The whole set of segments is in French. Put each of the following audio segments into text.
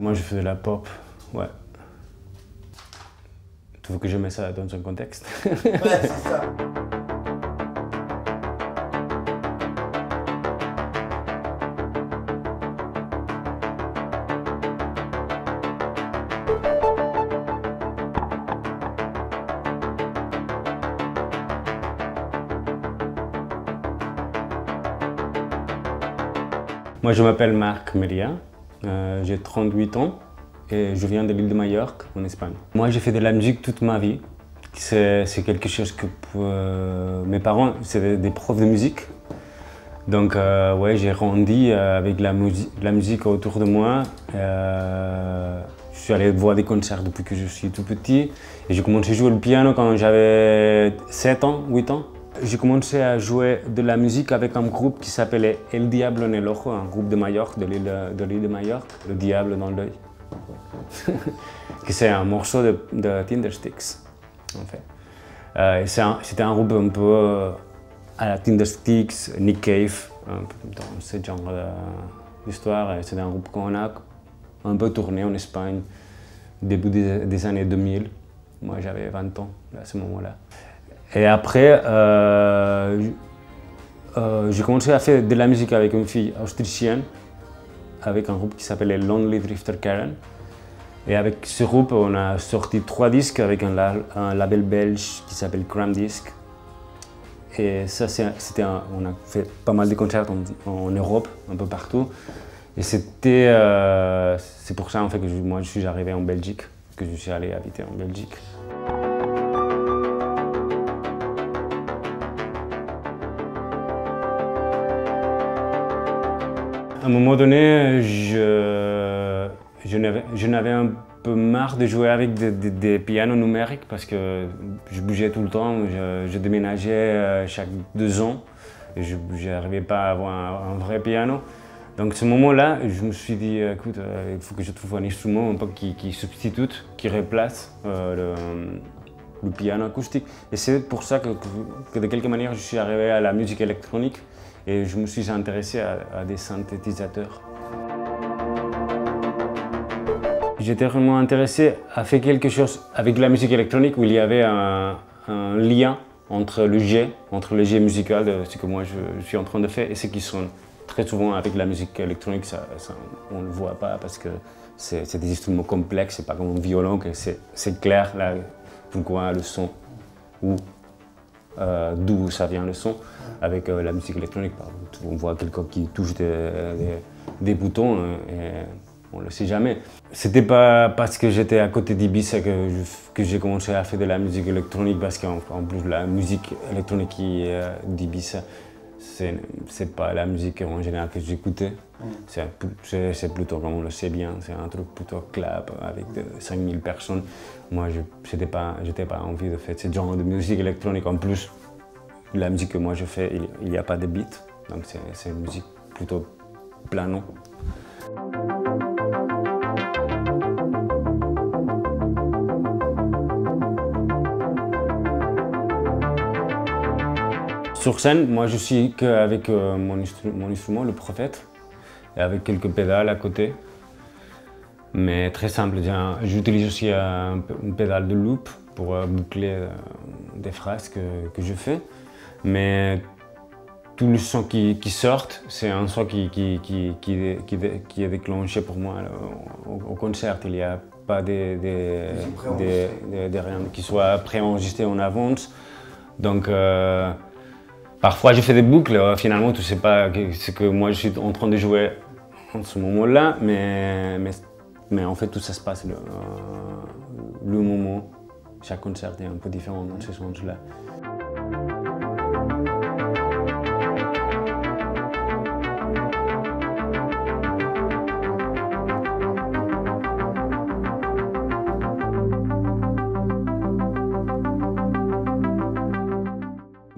Moi, je fais de la pop, ouais. Tu veux que je mette ça dans un contexte Ouais, c'est ça. Moi, je m'appelle Marc Meria, euh, j'ai 38 ans et je viens de l'île de Majorque, en Espagne. Moi, j'ai fait de la musique toute ma vie. C'est quelque chose que euh, mes parents, c'est des, profs de musique. Donc, euh, ouais, j'ai grandi avec la, musi- la musique autour de moi. Je suis allé voir des concerts depuis que je suis tout petit. Et j'ai commencé à jouer le piano quand j'avais 7 ans, 8 ans. J'ai commencé à jouer de la musique avec un groupe qui s'appelait El Diablo en el Ojo, un groupe de Majorque, de l'île de, de le diable dans l'œil. c'est un morceau de, de Tindersticks, en fait. Euh, C'était un, groupe un peu euh, à la Tindersticks, Nick Cave, un dans ce genre de- d'histoire. C'était un groupe qu'on a un peu tourné en Espagne, début des, des années 2000. Moi, j'avais 20 ans à ce moment-là. Et après, euh, euh, j'ai commencé à faire de la musique avec une fille autrichienne, avec un groupe qui s'appelait Lonely Drifter Karen. Et avec ce groupe, on a sorti trois disques avec un, la- un label belge qui s'appelle Cram Disc. Et ça, c'était on a fait pas mal de concerts en, Europe, un peu partout. Et c'était, euh, c'est pour ça en fait que moi je suis arrivé en Belgique, que je suis allé habiter en Belgique. Un moment donné, je, n'avais- un peu marre de jouer avec des, pianos numériques parce que je bougeais tout le temps, je, je déménageais euh, chaque deux ans et je n'arrivais pas à avoir un, vrai piano. Donc à ce moment-là, je me suis dit, euh, écoute, euh, il faut que je trouve un instrument qui, qui substitue, qui remplace euh, le, piano acoustique. Et c'est pour ça que de quelque manière, je suis arrivé à la musique électronique et je me suis intéressé à, des synthétisateurs. J'étais vraiment intéressé à faire quelque chose avec la musique électronique où il y avait un, lien entre le jet, entre le jet musical de ce que moi je, suis en train de faire et ce qui sonne. Très souvent avec la musique électronique, ça, on ne le voit pas parce que c'est des instruments complexes, c'est pas comme un violon, c'est clair là, pourquoi le son ou euh, d'où ça vient le son. Avec euh, la musique électronique, on voit quelqu'un qui touche des, des boutons euh, et on ne le sait jamais. C'était pas parce que j'étais à côté d'Ibiza que j'ai commencé à faire de la musique électronique, parce qu'en en plus la musique électronique euh, d'Ibiza, c'est c'est pas la musique en général que j'écoutais. Peu- C'est plutôt, comme on le sait bien, c'est un truc plutôt clap avec de 5000 personnes. Moi, je n'étais pas, j'étais pas envie de faire ce genre de musique électronique. En plus, la musique que moi je fais, il n'y a pas de beat. Donc c'est c'est une musique plutôt plano. Sur scène, moi je suis qu'avec euh, mon, instru- mon instrument, le prophète, et avec quelques pédales à côté. Mais très simple. J'utilise aussi une pédale de loop pour euh, boucler euh, des phrases que, que je fais. Mais tout le son qui, qui sort, c'est un son qui, qui, qui, qui, est- déclenché pour moi là, au, au concert. Il n'y a pas des, des, Ils sont des, préenregistrés. des- des rien qui soit préenregistré en avance. Donc parfois je fais des boucles, euh, finalement tu sais pas ce que moi je suis en train de jouer en ce moment-là, mais, mais, mais en fait tout ça se passe le, euh, le moment. Chaque concert est un peu différent dans ce sens-là.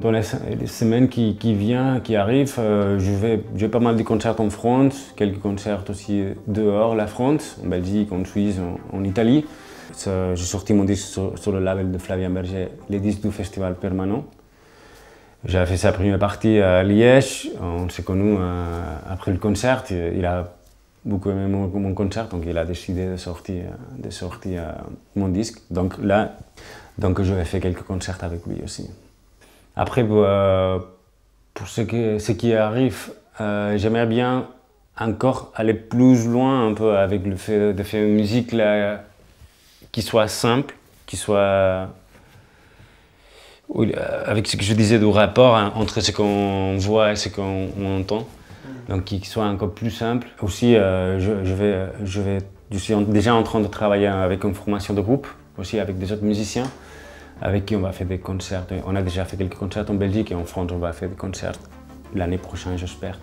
Dans les, semaines qui, viennent, qui arrivent, euh, je vais, j'ai pas mal de concerts en France, quelques concerts aussi dehors la France, en Belgique, en Suisse, en, Italie. J'ai sorti mon disque sur, le label de Flavien Berger, les disques du Festival Permanent. J'avais fait sa première partie à Liège, on s'est connus euh, après le concert, il a beaucoup aimé mon, concert, donc il a décidé de sortir, de sortir mon disque. Donc là, donc je vais faire quelques concerts avec lui aussi. Après, pour, pour ce, qui, arrive, j'aimerais bien encore aller plus loin un peu avec le fait de faire une musique qui soit simple, qui soit avec ce que je disais du rapport hein, entre ce qu'on voit et ce qu'on entend, donc qui soit encore plus simple. Aussi, euh, je, vais, je, vais, je suis déjà en train de travailler avec une formation de groupe, aussi avec des autres musiciens, avec qui on va faire des concerts. On a déjà fait quelques concerts en Belgique et en France, on va faire des concerts l'année prochaine, j'espère.